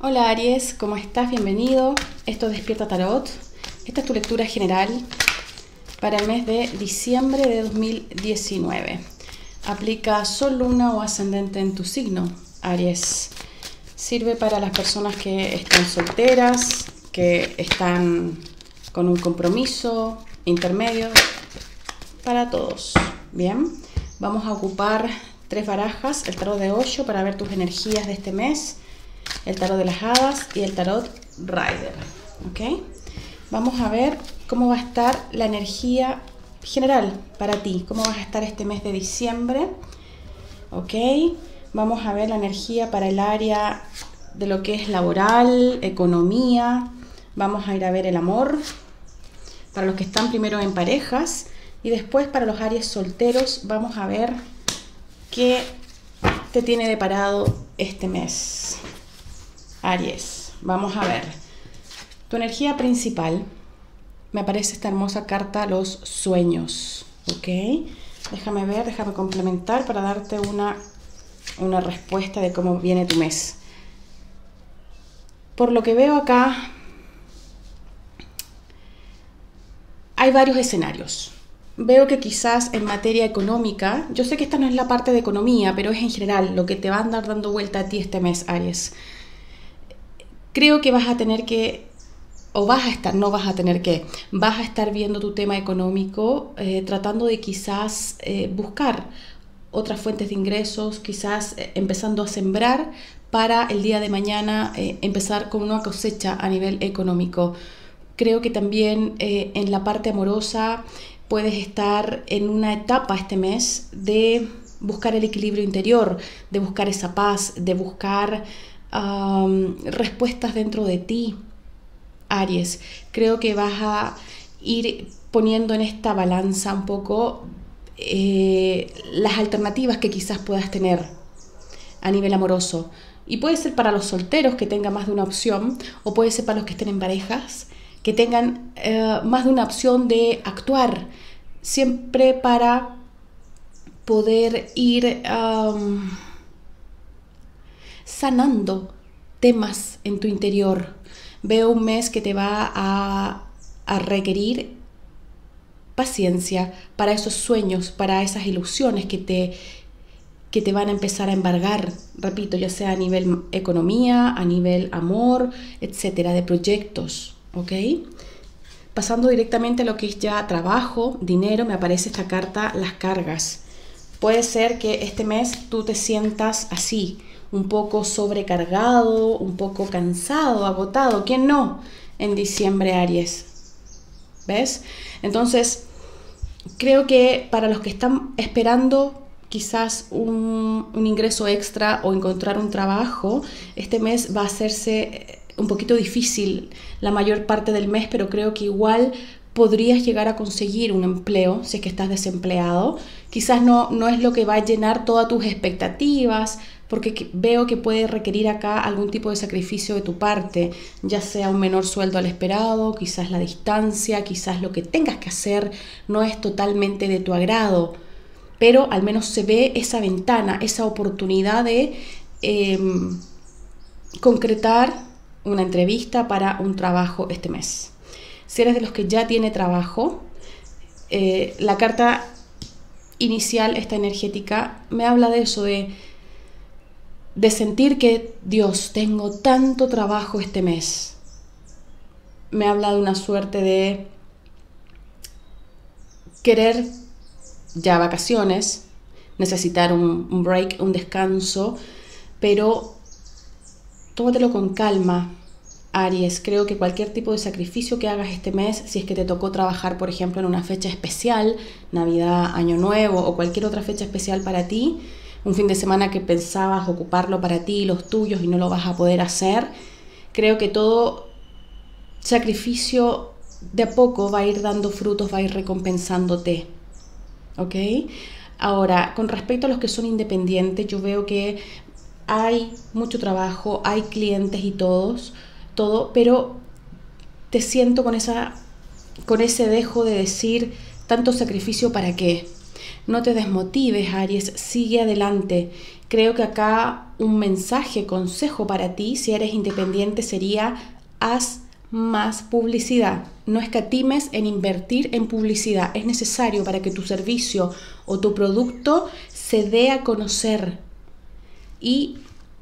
Hola Aries, ¿cómo estás? Bienvenido. Esto es Despierta Tarot. Esta es tu lectura general para el mes de diciembre de 2019. Aplica Sol, Luna o Ascendente en tu signo, Aries. Sirve para las personas que están solteras, que están con un compromiso intermedio, para todos. Bien, vamos a ocupar tres barajas, el tarot de 8 para ver tus energías de este mes el tarot de las hadas y el tarot Rider. ¿Ok? Vamos a ver cómo va a estar la energía general para ti, cómo vas a estar este mes de diciembre. ¿Ok? Vamos a ver la energía para el área de lo que es laboral, economía. Vamos a ir a ver el amor para los que están primero en parejas y después para los áreas solteros vamos a ver qué te tiene deparado este mes. Aries, vamos a ver. Tu energía principal, me aparece esta hermosa carta, los sueños. ¿Ok? Déjame ver, déjame complementar para darte una, una respuesta de cómo viene tu mes. Por lo que veo acá, hay varios escenarios. Veo que quizás en materia económica, yo sé que esta no es la parte de economía, pero es en general lo que te va a andar dando vuelta a ti este mes, Aries creo que vas a tener que, o vas a estar, no vas a tener que, vas a estar viendo tu tema económico, eh, tratando de quizás eh, buscar otras fuentes de ingresos, quizás eh, empezando a sembrar para el día de mañana empezar con una cosecha a nivel económico. Creo que también en la parte amorosa puedes estar en una etapa este mes de buscar el equilibrio interior, de buscar esa paz, de buscar respuestas dentro de ti, Aries. Creo que vas a ir poniendo en esta balanza un poco eh, las alternativas que quizás puedas tener a nivel amoroso. Y puede ser para los solteros que tengan más de una opción, o puede ser para los que estén en parejas, que tengan eh, más de una opción de actuar, siempre para poder ir sanando temas en tu interior. Veo un mes que te va a, requerir paciencia para esos sueños, para esas ilusiones que te, que te van a empezar a embargar, repito, ya sea a nivel economía, a nivel amor, etcétera, de proyectos, ¿ok? Pasando directamente a lo que es ya trabajo, dinero, me aparece esta carta, las cargas. Puede ser que este mes tú te sientas así, un poco sobrecargado, un poco cansado, agotado. ¿Quién no? En diciembre, Aries. ¿Ves? Entonces, creo que para los que están esperando quizás un, ingreso extra o encontrar un trabajo, este mes va a hacerse un poquito difícil la mayor parte del mes, pero creo que igual podrías llegar a conseguir un empleo si es que estás desempleado. Quizás no, no es lo que va a llenar todas tus expectativas, porque veo que puede requerir acá algún tipo de sacrificio de tu parte, ya sea un menor sueldo al esperado, quizás la distancia, quizás lo que tengas que hacer no es totalmente de tu agrado, pero al menos se ve esa ventana, esa oportunidad de em, concretar una entrevista para un trabajo este mes. Si eres de los que ya tiene trabajo, eh, la carta inicial, esta energética, me habla de eso, de de sentir que, Dios, tengo tanto trabajo este mes. Me habla de una suerte de querer ya vacaciones, necesitar un, break, un descanso, pero tómatelo con calma, Aries. Creo que cualquier tipo de sacrificio que hagas este mes, si es que te tocó trabajar, por ejemplo, en una fecha especial, Navidad, Año Nuevo o cualquier otra fecha especial para ti, un fin de semana que pensabas ocuparlo para ti y los tuyos y no lo vas a poder hacer, creo que todo sacrificio de a poco va a ir dando frutos, va a ir recompensándote. ¿Ok? Ahora, con respecto a los que son independientes, yo veo que hay mucho trabajo, hay clientes y todos, todo, pero te siento con esa con ese dejo de decir tanto sacrificio para qué. No te desmotives, Aries, sigue adelante. Creo que acá un mensaje, consejo para ti, si eres independiente, sería haz más publicidad. No escatimes en invertir en publicidad. Es necesario para que tu servicio o tu producto se dé a conocer. Y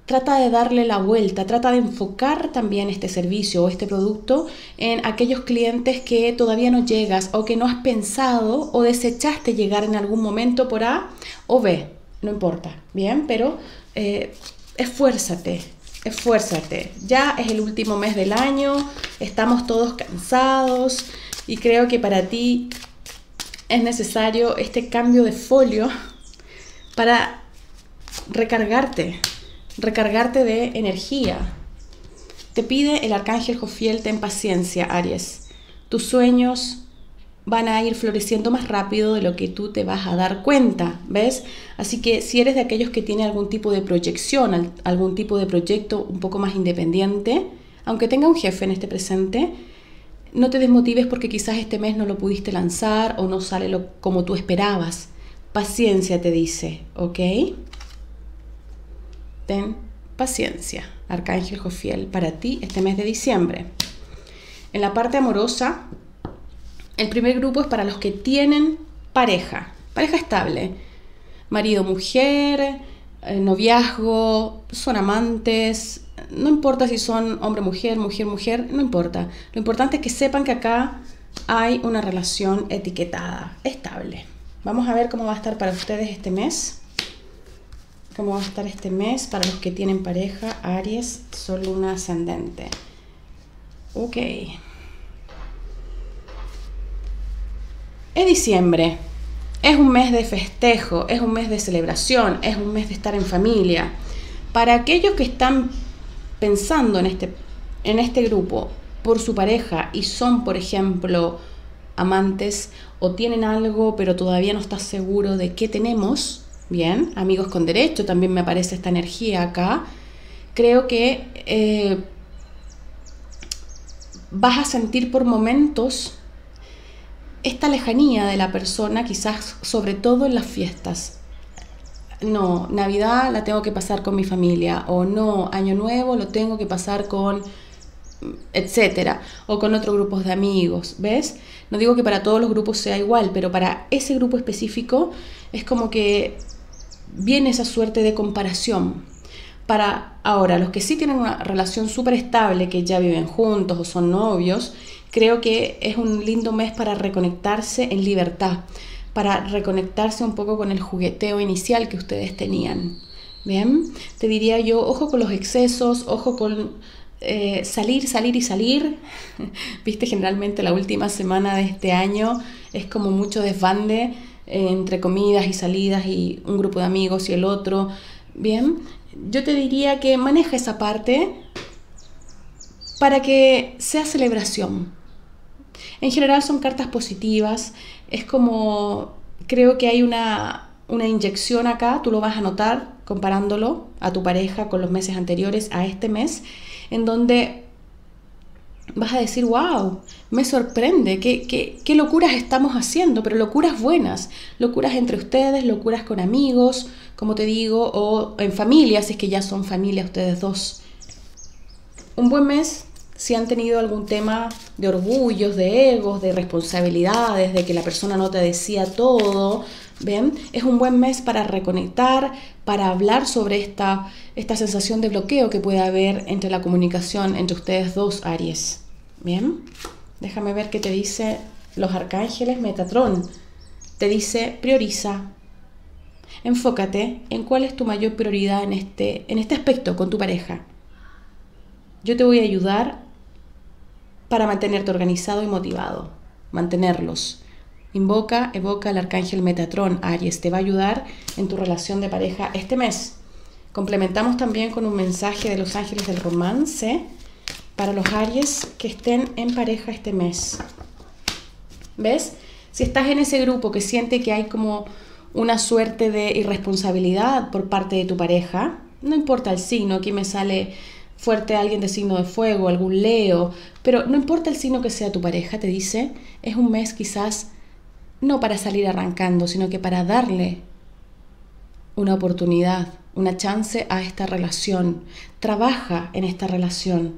trata de darle la vuelta, trata de enfocar también este servicio o este producto en aquellos clientes que todavía no llegas o que no has pensado o desechaste llegar en algún momento por A o B. No importa, bien, pero eh, esfuérzate, esfuérzate. Ya es el último mes del año, estamos todos cansados y creo que para ti es necesario este cambio de folio para recargarte, recargarte de energía. Te pide el arcángel Jofiel, ten paciencia, Aries. Tus sueños van a ir floreciendo más rápido de lo que tú te vas a dar cuenta, ¿ves? Así que si eres de aquellos que tienen algún tipo de proyección, algún tipo de proyecto un poco más independiente, aunque tenga un jefe en este presente, no te desmotives porque quizás este mes no lo pudiste lanzar o no sale lo, como tú esperabas. Paciencia te dice, ¿ok? Ten paciencia, Arcángel Jofiel, para ti este mes de diciembre. En la parte amorosa, el primer grupo es para los que tienen pareja, pareja estable, marido, mujer, eh, noviazgo, son amantes, no importa si son hombre, mujer, mujer, mujer, no importa. Lo importante es que sepan que acá hay una relación etiquetada, estable. Vamos a ver cómo va a estar para ustedes este mes cómo va a estar este mes para los que tienen pareja, Aries, Sol, Luna, Ascendente. Ok. Es diciembre. Es un mes de festejo, es un mes de celebración, es un mes de estar en familia. Para aquellos que están pensando en este, en este grupo por su pareja y son, por ejemplo, amantes o tienen algo pero todavía no estás seguro de qué tenemos, Bien, amigos con derecho, también me aparece esta energía acá. Creo que eh, vas a sentir por momentos esta lejanía de la persona, quizás sobre todo en las fiestas. No, Navidad la tengo que pasar con mi familia, o no, Año Nuevo lo tengo que pasar con etcétera, o con otros grupos de amigos, ¿ves? No digo que para todos los grupos sea igual, pero para ese grupo específico es como que viene esa suerte de comparación. Para ahora, los que sí tienen una relación súper estable, que ya viven juntos o son novios, creo que es un lindo mes para reconectarse en libertad, para reconectarse un poco con el jugueteo inicial que ustedes tenían. Bien, te diría yo, ojo con los excesos, ojo con eh, salir, salir y salir. Viste, generalmente la última semana de este año es como mucho desbande entre comidas y salidas y un grupo de amigos y el otro. Bien, yo te diría que maneja esa parte para que sea celebración. En general son cartas positivas, es como, creo que hay una, una inyección acá, tú lo vas a notar comparándolo a tu pareja con los meses anteriores a este mes, en donde vas a decir, wow, me sorprende, qué, qué, qué, locuras estamos haciendo, pero locuras buenas, locuras entre ustedes, locuras con amigos, como te digo, o en familia, si es que ya son familia ustedes dos. Un buen mes, si han tenido algún tema de orgullos, de egos, de responsabilidades, de que la persona no te decía todo, ¿ven? Es un buen mes para reconectar, para hablar sobre esta, esta sensación de bloqueo que puede haber entre la comunicación entre ustedes dos, Aries. Bien, déjame ver qué te dice los arcángeles Metatrón. Te dice prioriza. Enfócate en cuál es tu mayor prioridad en este, en este aspecto con tu pareja. Yo te voy a ayudar para mantenerte organizado y motivado. Mantenerlos. Invoca, evoca al arcángel Metatrón, Aries. Te va a ayudar en tu relación de pareja este mes. Complementamos también con un mensaje de los ángeles del romance para los Aries que estén en pareja este mes. ¿Ves? Si estás en ese grupo que siente que hay como una suerte de irresponsabilidad por parte de tu pareja, no importa el signo, aquí me sale fuerte alguien de signo de fuego, algún Leo, pero no importa el signo que sea tu pareja, te dice, es un mes quizás no para salir arrancando, sino que para darle una oportunidad, una chance a esta relación. Trabaja en esta relación.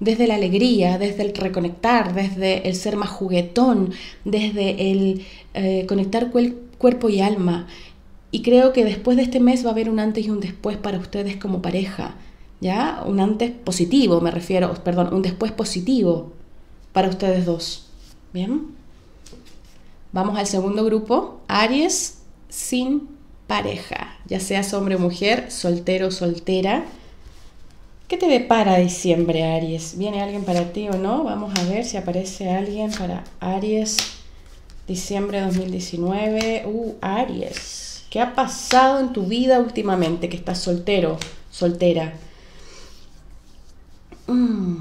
Desde la alegría, desde el reconectar, desde el ser más juguetón, desde el eh, conectar cuerpo y alma. Y creo que después de este mes va a haber un antes y un después para ustedes como pareja. ¿Ya? Un antes positivo, me refiero, perdón, un después positivo para ustedes dos. ¿Bien? Vamos al segundo grupo, Aries sin pareja, ya seas hombre o mujer, soltero o soltera. ¿Qué te depara diciembre, Aries? ¿Viene alguien para ti o no? Vamos a ver si aparece alguien para Aries, diciembre 2019. Uh, Aries, ¿qué ha pasado en tu vida últimamente que estás soltero, soltera? Mm.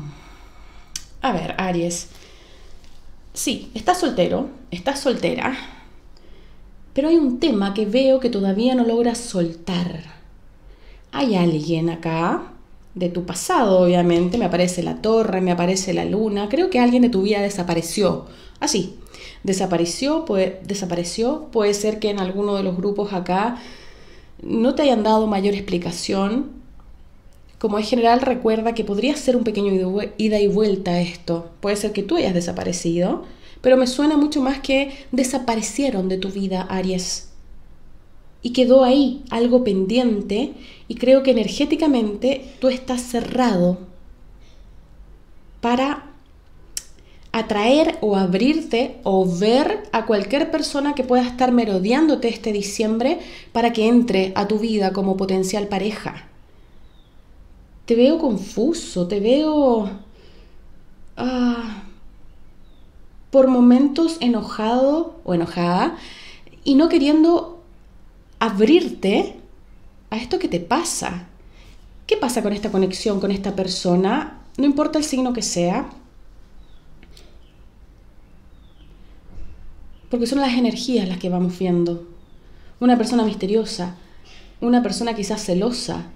A ver, Aries. Sí, estás soltero, estás soltera, pero hay un tema que veo que todavía no logras soltar. Hay alguien acá, de tu pasado obviamente, me aparece la torre, me aparece la luna, creo que alguien de tu vida desapareció. Así, desapareció, puede, desapareció, puede ser que en alguno de los grupos acá no te hayan dado mayor explicación. Como en general, recuerda que podría ser un pequeño ida y vuelta esto. Puede ser que tú hayas desaparecido pero me suena mucho más que desaparecieron de tu vida, Aries. Y quedó ahí algo pendiente y creo que energéticamente tú estás cerrado para atraer o abrirte o ver a cualquier persona que pueda estar merodeándote este diciembre para que entre a tu vida como potencial pareja. Te veo confuso, te veo... Ah, por momentos enojado o enojada y no queriendo abrirte a esto que te pasa. ¿Qué pasa con esta conexión con esta persona? No importa el signo que sea. Porque son las energías las que vamos viendo. Una persona misteriosa, una persona quizás celosa,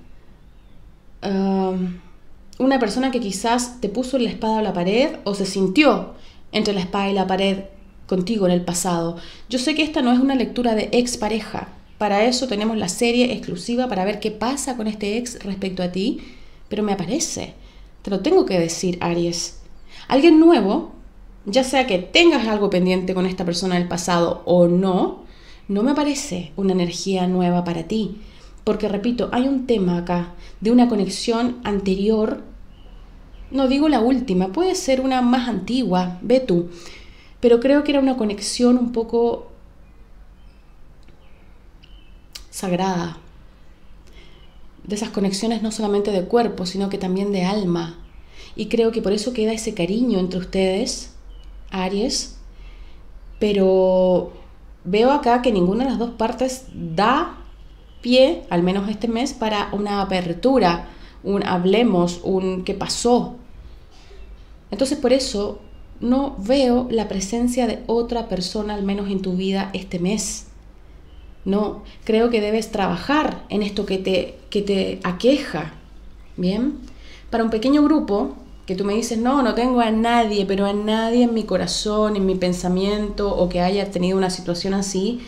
una persona que quizás te puso la espada a la pared o se sintió entre la espada y la pared contigo en el pasado. Yo sé que esta no es una lectura de ex pareja. Para eso tenemos la serie exclusiva para ver qué pasa con este ex respecto a ti, pero me aparece. Te lo tengo que decir, Aries. Alguien nuevo, ya sea que tengas algo pendiente con esta persona del pasado o no, no me aparece una energía nueva para ti. Porque, repito, hay un tema acá de una conexión anterior no digo la última, puede ser una más antigua, ve tú. Pero creo que era una conexión un poco sagrada. De esas conexiones no solamente de cuerpo, sino que también de alma. Y creo que por eso queda ese cariño entre ustedes, Aries. Pero veo acá que ninguna de las dos partes da pie, al menos este mes, para una apertura un hablemos, un qué pasó. Entonces por eso no veo la presencia de otra persona, al menos en tu vida, este mes. No, creo que debes trabajar en esto que te, que te aqueja. Bien, para un pequeño grupo, que tú me dices, no, no tengo a nadie, pero a nadie en mi corazón, en mi pensamiento, o que haya tenido una situación así,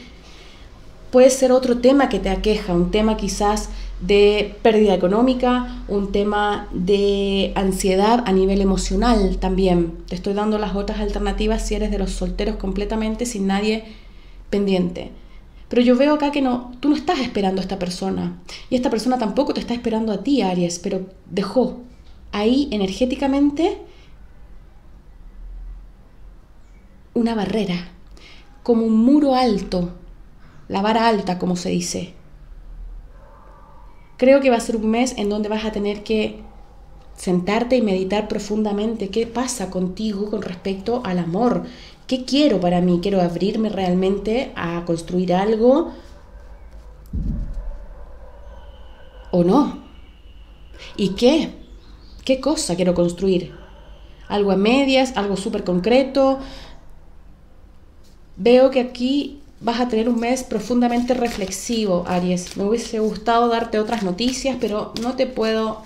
puede ser otro tema que te aqueja, un tema quizás de pérdida económica, un tema de ansiedad a nivel emocional también. Te estoy dando las otras alternativas si eres de los solteros completamente sin nadie pendiente. Pero yo veo acá que no, tú no estás esperando a esta persona y esta persona tampoco te está esperando a ti, Aries, pero dejó ahí energéticamente una barrera, como un muro alto, la vara alta, como se dice Creo que va a ser un mes en donde vas a tener que sentarte y meditar profundamente qué pasa contigo con respecto al amor. ¿Qué quiero para mí? ¿Quiero abrirme realmente a construir algo? ¿O no? ¿Y qué? ¿Qué cosa quiero construir? ¿Algo a medias? ¿Algo súper concreto? Veo que aquí vas a tener un mes profundamente reflexivo, Aries. Me hubiese gustado darte otras noticias, pero no te puedo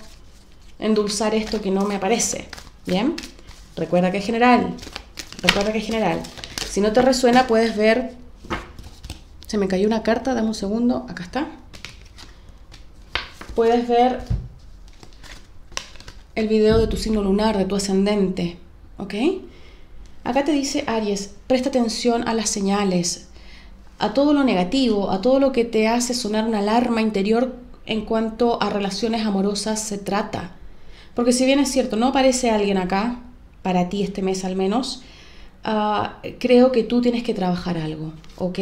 endulzar esto que no me aparece. ¿Bien? Recuerda que es general. Recuerda que es general. Si no te resuena, puedes ver Se me cayó una carta, dame un segundo, acá está. Puedes ver el video de tu signo lunar, de tu ascendente, ¿ok? Acá te dice Aries, presta atención a las señales, a todo lo negativo, a todo lo que te hace sonar una alarma interior en cuanto a relaciones amorosas se trata. Porque si bien es cierto, no aparece alguien acá, para ti este mes al menos, ah, creo que tú tienes que trabajar algo, ¿ok?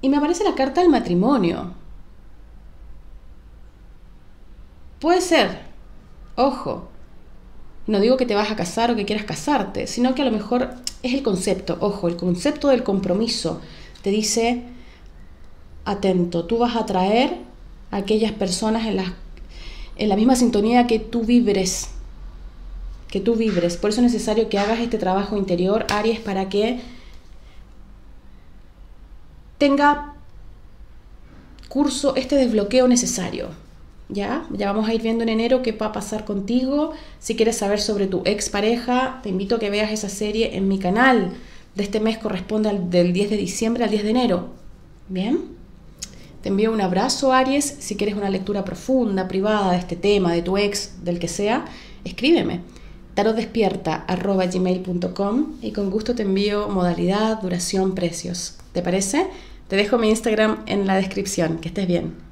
Y me aparece la carta del matrimonio. Puede ser, ojo, no digo que te vas a casar o que quieras casarte, sino que a lo mejor es el concepto, ojo, el concepto del compromiso. Te dice, atento, tú vas a atraer a aquellas personas en la, en la misma sintonía que tú vibres, que tú vibres. Por eso es necesario que hagas este trabajo interior, Aries, para que tenga curso este desbloqueo necesario. ¿Ya? Ya vamos a ir viendo en enero qué va a pasar contigo. Si quieres saber sobre tu expareja, te invito a que veas esa serie en mi canal. De este mes corresponde al, del 10 de diciembre al 10 de enero. ¿Bien? Te envío un abrazo, Aries. Si quieres una lectura profunda, privada de este tema, de tu ex, del que sea, escríbeme. tarotdespierta.gmail.com y con gusto te envío modalidad, duración, precios. ¿Te parece? Te dejo mi Instagram en la descripción. Que estés bien.